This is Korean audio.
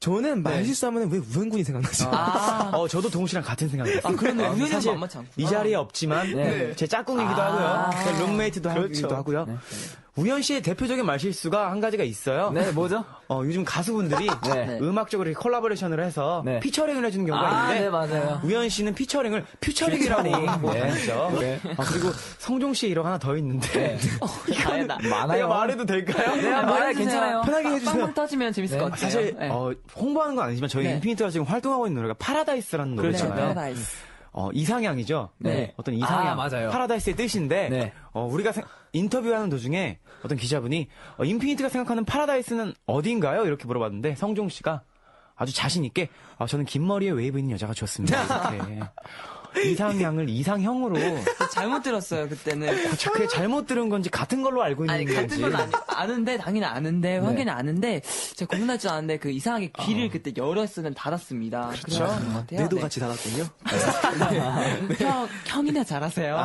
저는 말실수 하면 왜 우현군이 생각나죠? 아, 어, 저도 동우 씨랑 같은 생각이에요. 아 그런데 어, 우현이 사실 만만치 않고. 이 자리에 없지만 네. 제 짝꿍이기도 아. 하고요. 제 룸메이트도 그렇죠. 하기도 하고요. 우현 씨의 대표적인 말실수가 한 가지가 있어요. 네, 뭐죠? 어, 요즘 가수분들이 네. 음악적으로 이렇게 collaboration을 해서 네. featuring을 해주는 경우가 아, 있는데 네, 맞아요. 우현 씨는 featuring을 futuring이라고 futuring. 하고 네. 다니죠. 네. 아, 그리고 성종 씨의 일화가 하나 더 있는데 다행이다. 많아요. 내가 말해도 될까요? 네, 말해, 괜찮아요. 편하게 해주세요. 빵빵 터지면 재밌을 네. 것 같아요. 사실 네. 어, 홍보하는 건 아니지만 저희 네. 인피니트가 지금 활동하고 있는 노래가 파라다이스라는 네, 노래잖아요. 파라다이스. 어, 이상향이죠. 네. 어떤 이상향. 아, 맞아요. 파라다이스의 뜻인데, 네. 어, 우리가 생- 인터뷰하는 도중에 어떤 기자분이, 어, 인피니트가 생각하는 파라다이스는 어디인가요? 이렇게 물어봤는데, 성종 씨가 아주 자신 있게, 아, 저는 긴 머리에 웨이브 있는 여자가 좋습니다. 이렇게. 이상향을 이상형으로, 잘못 들었어요 그때는. 그게 잘못 들은 건지 같은 걸로 알고 있는 아니 건지. 같은 건 아니, 아는데 당연히 아는데 확연히 아는데 제가 고민할 줄 아는데 그 이상하게 귀를 그때 열었으면 닫았습니다. 그렇죠. 뇌도 같이 닫았군요. 형 형이나 잘하세요.